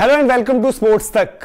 Hello and welcome to sports Tak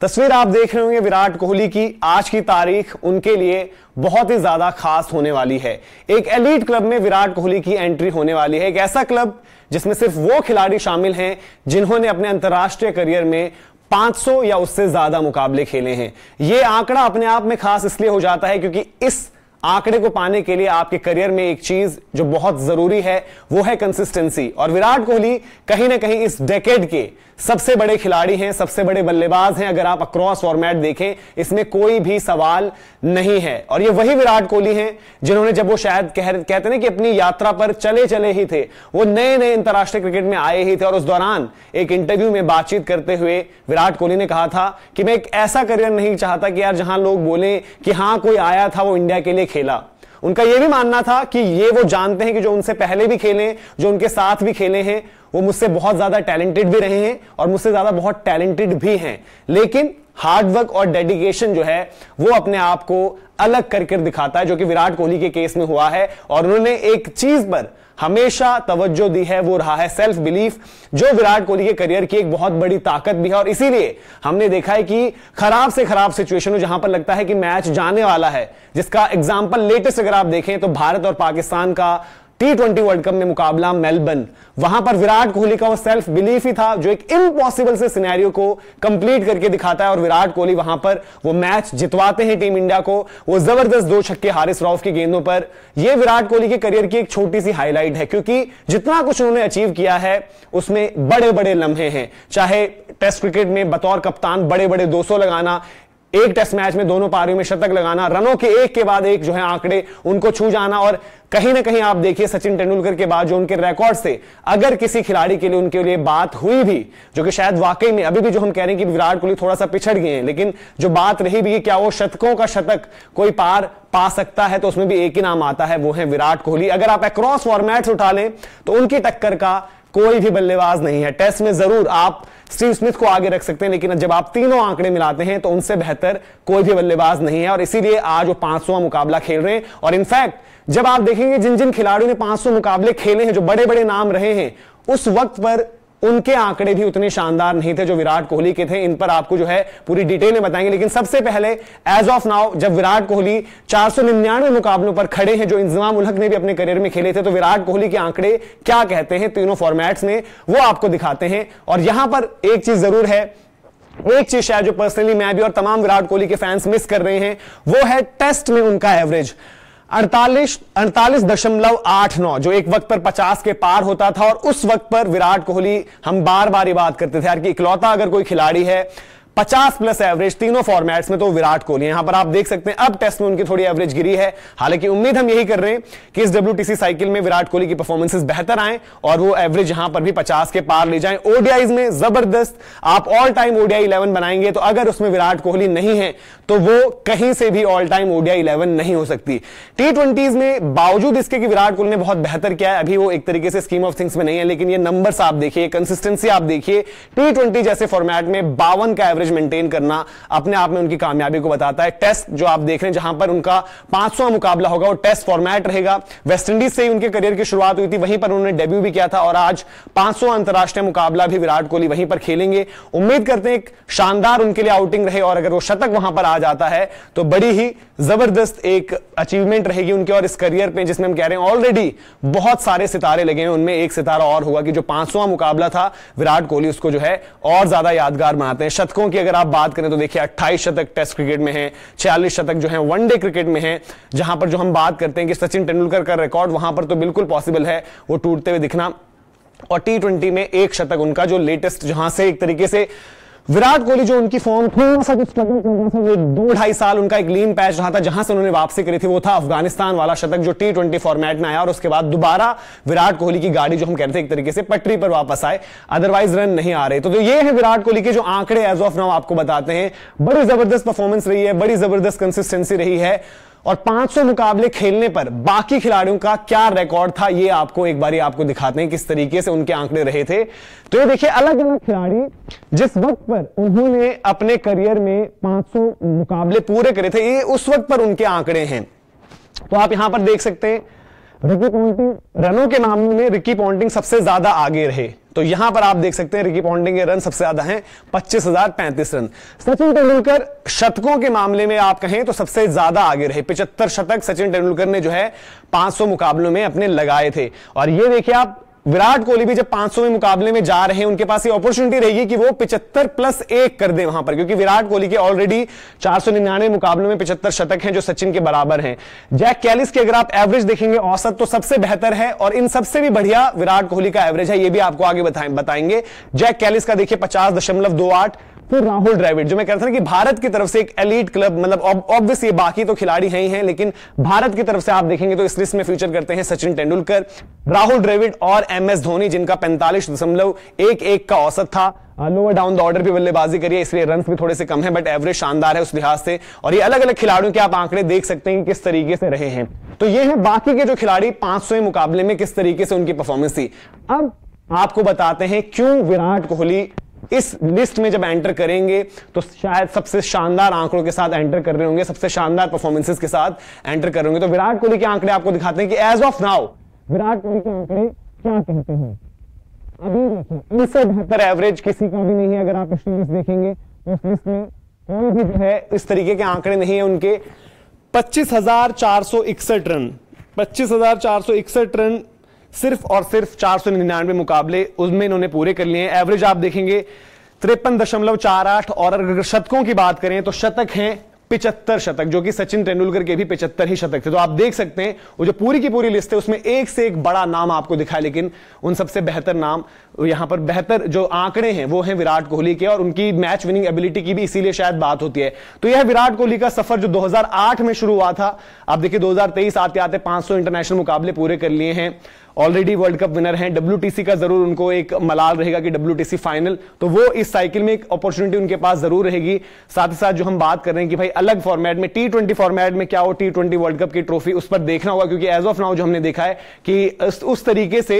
तस्वीर आप देख रहे होंगे विराट कोहली की। आज की तारीख उनके लिए बहुत ही ज़्यादा खास होने वाली है। एक एलीट क्लब में विराट कोहली की एंट्री होने वाली है। एक ऐसा क्लब जिसमें सिर्फ़ वो खिलाड़ी शामिल हैं जिन्होंने अपने अंतर्राष्ट्रीय करियर में 500 या उससे ज़्यादा मुकाबले खेले हैं। यह आंकड़ा अपने आप में खास इसलिए हो जाता है क्योंकि इस आंकड़े को पाने के लिए आपके करियर में एक चीज़ जो बहुत ज़रूरी है, वो है कंसिस्टेंसी और विराट कोहली कहीं ना कहीं इस डेकेड के सबसे बड़े खिलाड़ी हैं, सबसे बड़े बल्लेबाज हैं, अगर आप अक्रॉस फॉर्मेट देखें, इसमें कोई भी सवाल नहीं है। और ये वही विराट कोहली हैं, जिन्होंने जब वो शायद कह, कहते ना कि अपनी यात्रा पर चले चले ही थे, वो नए नए अंतर्राष्ट्रीय क्रिकेट में आए ही थे। और उस दौरान एक इंटरव्यू में बातचीत करते हुए विराट कोहली ने कहा था कि मैं एक ऐसा करियर नहीं चाहता कि यार जहाँ लोग बोले कि हाँ, कोई आया था वो इंडिया के लिए खेला। उनका यह भी मानना था कि ये वो जानते हैं कि जो उनसे पहले भी खेले जो उनके साथ भी खेले हैं, वो मुझसे बहुत ज़्यादा टैलेंटेड भी रहे हैं और मुझसे ज़्यादा बहुत टैलेंटेड भी हैं। लेकिन हार्डवर्क और डेडिकेशन जो है, वो अपने आप को अलग करके दिखाता है, जो कि विराट कोहली के केस में हुआ है। और उन्होंने एक चीज़ पर हमेशा तवज्जो दी है, वो रहा है सेल्फ बिलीफ जो विराट कोहली के करियर की एक बहुत बड़ी ताकत भी है। और इसीलिए हमने देखा है कि खराब से खराब सिचुएशन हो, जहाँ पर लगता है कि मैच जाने वाला है, जिसका एग्ज़ाम्पल लेटेस्ट अगर आप देखें तो भारत और पाकिस्तान का टी ट्वेंटी वर्ल्ड कप में मुकाबला मेलबर्न वहाँ पर विराट कोहली का वो सेल्फ बिलीफ ही था, जो एक इम्पॉसिबल से सिनेरियो को कंप्लीट करके दिखाता है, और विराट कोहली वहाँ पर वो मैच जितवाते हैं टीम इंडिया को, वो ज़बरदस्त दो छक्के हारिस रॉफ की गेंदों पर। ये विराट कोहली के करियर की एक छोटी सी हाईलाइट है, क्योंकि जितना कुछ उन्होंने अचीव किया है, उसमें बड़े बड़े लम्हे हैं। चाहे टेस्ट क्रिकेट में बतौर कप्तान बड़े बड़े 200 लगाना एक टेस्ट मैच में दोनों पारियों में शतक लगाना, रनों के एक के बाद एक जो है आंकड़े उनको छू जाना और कहीं ना कहीं आप देखिए सचिन तेंदुलकर के बाद जो उनके रिकॉर्ड से अगर किसी खिलाड़ी के लिए उनके लिए बात हुई भी, जो कि शायद वाकई में अभी भी जो हम कह रहे हैं कि विराट कोहली थोड़ा सा पिछड़ गए हैं, लेकिन जो बात रही भी क्या वो शतकों का शतक कोई पार पा सकता है तो उसमें भी एक ही नाम आता है, वो है विराट कोहली। अगर आप अक्रॉस फॉर्मेट उठा लें तो उनकी टक्कर का कोई भी बल्लेबाज नहीं है। टेस्ट में ज़रूर आप स्टीव स्मिथ को आगे रख सकते हैं, लेकिन जब आप तीनों आंकड़े मिलाते हैं तो उनसे बेहतर कोई भी बल्लेबाज नहीं है। और इसीलिए आज वो पाँच मुकाबला खेल रहे हैं। और इनफैक्ट जब आप देखेंगे जिन जिन खिलाड़ियों ने 500 मुकाबले खेले हैं, जो बड़े बड़े नाम रहे हैं, उस वक्त पर उनके आंकड़े भी उतने शानदार नहीं थे जो विराट कोहली के थे, इन पर आपको जो है पूरी डिटेल में बताएँगे। लेकिन सबसे पहले एज ऑफ़ नाउ जब विराट कोहली चार सौ निन्यानवे मुकाबलों पर खड़े हैं, जो इंजमाम उलहक ने भी अपने करियर में खेले थे तो विराट कोहली के आंकड़े क्या कहते हैं तीनों फॉर्मेट्स में, वो आपको दिखाते हैं। और यहाँ पर एक चीज़ ज़रूर है, एक चीज़ शायद जो पर्सनली मैं भी और तमाम विराट कोहली के फैंस मिस कर रहे हैं, वो है टेस्ट में उनका एवरेज अड़तालीस अड़तालीस दशमलव आठ नौ, जो एक वक्त पर पचास के पार होता था और उस वक्त पर विराट कोहली, हम बार बार ये बात करते थे यार कि इकलौता अगर कोई खिलाड़ी है 50 प्लस एवरेज तीनों फॉर्मेट्स में तो विराट कोहली यहाँ पर आप देख सकते हैं, अब टेस्ट में उनकी थोड़ी एवरेज गिरी है। हालाँकि उम्मीद हम यही कर रहे हैं कि इस डब्ल्यू साइकिल में विराट कोहली की परफॉर्मेंसेस बेहतर आए और वो एवरेज यहाँ पर भी 50 के पार ले जाए। ओडीआईज में ज़बरदस्त। आप ऑल टाइम ओडीआई इलेवन बनाएँगे तो अगर उसमें विराट कोहली नहीं है तो वो कहीं से भी ऑल टाइम ओडीआई इलेवन नहीं हो सकती। टी ट्वेंटीज में बावजूद इसके कि विराट कोहली ने बहुत बेहतर किया है, अभी वो एक तरीके से स्कीम ऑफ़ थिंग्स में नहीं है, लेकिन ये नंबर्स आप देखिए कंसिस्टेंसी आप देखिए। टी जैसे फॉर्मेट में बावन का एवरेज मेंटेन करना अपने आप में उनकी कामयाबी को बताता है। टेस्ट जो आप देख रहे हैं, जहाँ पर उनका पाँच मुकाबला होगा, वो टेस्ट फॉर्मेट रहेगा। वेस्ट इंडीज से ही उनके करियर की शुरुआत हुई थी, वहीं पर उन्होंने डेब्यू भी किया था और आज पाँच अंतर्राष्ट्रीय मुकाबला भी विराट कोहली वहीं पर खेलेंगे। उम्मीद करते हैं एक शानदार उनके लिए आउटिंग रहे और अगर वो शतक वहाँ पर आ जाता है तो बड़ी ही ज़बरदस्त एक अचीवमेंट रहेगी उनके और इस करियर पे, जिसमें हम कह रहे हैं ऑलरेडी बहुत सारे सितारे लगे हैं। उनमें एक सितारा और होगा कि जो पांचवा मुकाबला था, विराट कोहली उसको जो है और ज़्यादा यादगार बनाते हैं। शतकों की अगर आप बात करें तो देखिए, अट्ठाईस शतक टेस्ट क्रिकेट में है, छियालीस शतक जो है वनडे क्रिकेट में है, जहाँ पर जो हम बात करते हैं कि सचिन तेंदुलकर का रिकॉर्ड वहाँ पर तो बिल्कुल पॉसिबल है, वो टूटते हुए दिखना। और टी में एक शतक, उनका जो लेटेस्ट जहाँ से एक तरीके से विराट कोहली जो उनकी फॉर्म थोड़ा सा कुछ स्ट्रगल कर रहा था दो ढाई साल उनका एक लीन पैच रहा था जहाँ से उन्होंने वापसी करी थी वो था अफ़गानिस्तान वाला शतक जो टी ट्वेंटी फॉर्मेट में आया और उसके बाद दोबारा विराट कोहली की गाड़ी जो हम कहते थे एक तरीके से पटरी पर वापस आए अदरवाइज़ रन नहीं आ रहे। तो, तो ये है विराट कोहली के जो आंकड़े एज ऑफ़ नाउ आपको बताते हैं बड़ी ज़बरदस्त परफॉर्मेंस रही है बड़ी ज़बरदस्त कंसिस्टेंसी रही है। और 500 मुकाबले खेलने पर बाकी खिलाड़ियों का क्या रिकॉर्ड था, ये आपको एक बार आपको दिखाते हैं किस तरीके से उनके आंकड़े रहे थे। तो ये देखिए, अलग अलग खिलाड़ी जिस वक्त पर उन्होंने अपने करियर में 500 मुकाबले पूरे करे थे, ये उस वक्त पर उनके आंकड़े हैं। तो आप यहाँ पर देख सकते हैं, रिकी पॉन्टिंग, रनों के मामले में रिकी पॉन्टिंग सबसे ज़्यादा आगे रहे। तो यहाँ पर आप देख सकते हैं रिकी पॉन्डिंग के रन सबसे ज़्यादा हैं, पच्चीस हज़ार पैंतीस रन। सचिन तेंदुलकर, शतकों के मामले में आप कहें तो सबसे ज़्यादा आगे रहे। पिचहत्तर शतक सचिन तेंदुलकर ने जो है 500 मुकाबलों में अपने लगाए थे। और ये देखिए आप विराट कोहली भी जब 500 में मुकाबले में जा रहे हैं, उनके पास ये अपॉर्चुनिटी रहेगी कि वो 75 प्लस एक कर दे वहाँ पर, क्योंकि विराट कोहली के ऑलरेडी चार सौ निन्यानवे मुकाबले में 75 शतक हैं जो सचिन के बराबर हैं। जैक कैलिस के अगर आप एवरेज देखेंगे, औसत तो सबसे बेहतर है, और इन सबसे भी बढ़िया विराट कोहली का एवरेज है, ये भी आपको आगे बताएँगे। जैक कैलिस का देखिए पचास फिर राहुल द्रविड़, जो मैं कहता था कि भारत की तरफ़ से एक एलीट क्लब मतलब ऑब्वियस ये बाकी तो खिलाड़ी हैं ही हैं, लेकिन भारत की तरफ़ से आप देखेंगे तो इस लिस्ट में फीचर करते हैं सचिन तेंदुलकर, राहुल द्रविड़ और एम एस धोनी, जिनका पैंतालीस दशमलव एक एक का औसत था। लोअर डाउन द ऑर्डर भी बल्लेबाजी करिए इसलिए रन भी थोड़े से कम है बट एवरेज शानदार है उस लिहाज से। और ये अलग अलग खिलाड़ियों के आप आंकड़े देख सकते हैं किस तरीके से रहे हैं। तो ये है बाकी के जो खिलाड़ी, पाँच सौ मुकाबले में किस तरीके से उनकी परफॉर्मेंस थी। अब आपको बताते हैं क्यों विराट कोहली इस लिस्ट में जब एंटर करेंगे तो शायद सबसे शानदार आंकड़ों के साथ एंटर कर रहे होंगे, सबसे शानदार परफॉर्मेंसेस के साथ एंटर कर रहे होंगे। तो विराट कोहली के आंकड़े आपको दिखाते हैं कि as of now Virat Kohli के आंकड़े क्या कहते हैं? अभी देखिए, इससे बेहतर एवरेज किसी का भी नहीं है, अगर आप इस लिस्ट देखेंगे तो लिस्ट में कोई भी जो है, इस तरीके के आंकड़े नहीं है उनके। पच्चीस रन पच्चीस रन सिर्फ़ और सिर्फ़ चार सौ निन्यानवे मुकाबले उसमें इन्होंने पूरे कर लिए हैं। एवरेज आप देखेंगे, तिरपन दशमलव चार आठ और अगर शतकों की बात करें तो शतक हैं पिचहत्तर शतक, जो कि सचिन तेंदुलकर के भी पिचहत्तर ही शतक थे। तो आप देख सकते हैं, वो जो पूरी की पूरी लिस्ट है, उसमें एक से एक बड़ा नाम आपको दिखा लेकिन उन सबसे बेहतर नाम, यहाँ पर बेहतर जो आंकड़े हैं, वो हैं विराट कोहली के, और उनकी मैच विनिंग एबिलिटी की भी इसीलिए शायद बात होती है। तो यह विराट कोहली का सफ़र जो 2008 में शुरू हुआ था, आप देखिए 2023 आते आते 500 इंटरनेशनल मुकाबले पूरे कर लिए हैं। ऑलरेडी वर्ल्ड कप विनर हैं। डब्ल्यू का ज़रूर उनको एक मलाल रहेगा कि डब्ल्यू फाइनल तो वो इस साइकिल में एक अपॉर्चुनिटी उनके पास ज़रूर रहेगी। साथ ही साथ जो हम बात कर रहे हैं कि भाई अलग फॉर्मेट में टी फॉर्मेट में क्या हो टी वर्ल्ड कप की ट्रॉफी उस पर देखना होगा। क्योंकि एज ऑफ़ नाउ जो हमने देखा है कि उस तरीके से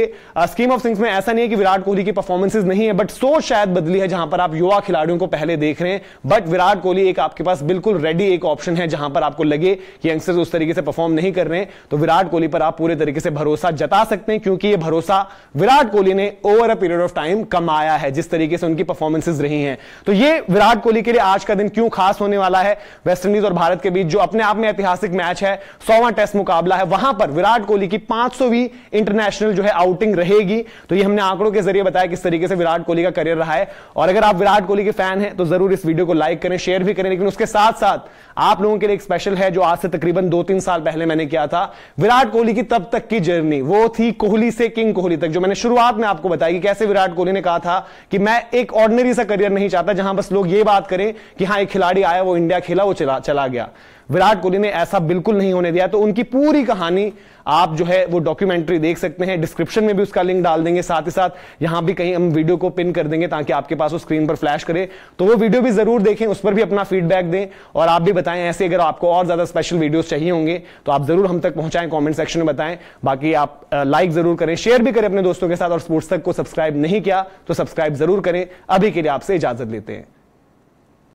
स्कीम ऑफ़ थिंग्स में ऐसा नहीं है कि विराट कोहली की परफॉर्मेंसेज नहीं है बट सोच शायद बदली है जहाँ पर आप युवा खिलाड़ियों को पहले देख रहे हैं। बट विराट कोहली एक आपके पास बिल्कुल रेडी एक ऑप्शन है जहाँ पर आपको लगे कि यंगस्टर्स उस तरीके से परफॉर्म नहीं कर रहे हैं। तो विराट कोहली पर आप पूरे तरीके से भरोसा जता सकते हैं, क्योंकि ये भरोसा भरोसा विराट कोहली ने over a period of time कमाया है, जिस तरीके से उनकी परफॉर्मेंसेज रही हैं। तो ये विराट कोहली के लिए आज का दिन क्यों खास होने वाला है? वेस्टइंडीज और भारत के बीच जो अपने आप में ऐतिहासिक मैच है, सौवा टेस्ट मुकाबला है, वहाँ पर विराट कोहली की पाँच इंटरनेशनल जो है आउटिंग रहेगी। तो ये हमने आंकड़ों के ज़रिए बताया किस तरीके से विराट कोहली का करियर रहा है। और अगर आप विराट कोहली के फ़ैन हैं तो ज़रूर इस वीडियो को लाइक करें शेयर भी करें, लेकिन उसके साथ साथ आप लोगों के लिए एक स्पेशल है, जो आज से तकरीबन दो तीन साल पहले मैंने किया था। विराट कोहली की तब तक की जर्नी वो थी कोहली से किंग कोहली तक, जो मैंने शुरुआत में आपको बताया कि कैसे विराट कोहली ने कहा था कि मैं एक ऑर्डनरी सा करियर नहीं चाहता जहाँ बस लोग ये बात करें कि हाँ एक खिलाड़ी आया, वो इंडिया खेला, वो चला चला गया। विराट कोहली ने ऐसा बिल्कुल नहीं होने दिया। तो उनकी पूरी कहानी आप जो है वो डॉक्यूमेंट्री देख सकते हैं। डिस्क्रिप्शन में भी उसका लिंक डाल देंगे, साथ ही साथ यहाँ भी कहीं हम वीडियो को पिन कर देंगे ताकि आपके पास वो स्क्रीन पर फ्लैश करे। तो वो वीडियो भी ज़रूर देखें, उस पर भी अपना फीडबैक दें और आप भी बताएँ, ऐसे अगर आपको और ज़्यादा स्पेशल वीडियोस चाहिए होंगे तो आप ज़रूर हम तक पहुंचाएँ कॉमेंट सेक्शन में बताएँ। बाकी आप लाइक ज़रूर करें शेयर भी करें अपने दोस्तों के साथ और स्पोर्ट्स तक को सब्सक्राइब नहीं किया तो सब्सक्राइब ज़रूर करें। अभी के लिए आपसे इजाज़त लेते हैं।